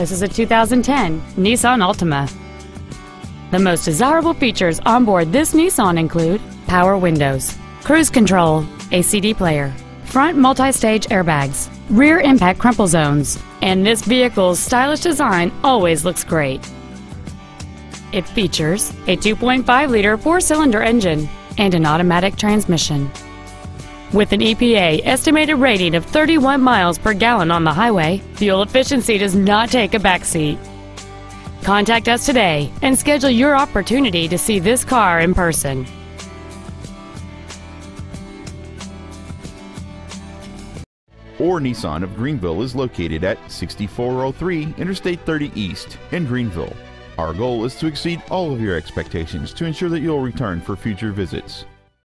This is a 2010 Nissan Altima. The most desirable features on board this Nissan include power windows, cruise control, a CD player, front multi-stage airbags, rear impact crumple zones, and this vehicle's stylish design always looks great. It features a 2.5-liter four-cylinder engine and an automatic transmission. With an EPA estimated rating of 31 miles per gallon on the highway, fuel efficiency does not take a backseat. Contact us today and schedule your opportunity to see this car in person. Orr Nissan of Greenville is located at 6403 Interstate 30 East in Greenville. Our goal is to exceed all of your expectations to ensure that you'll return for future visits.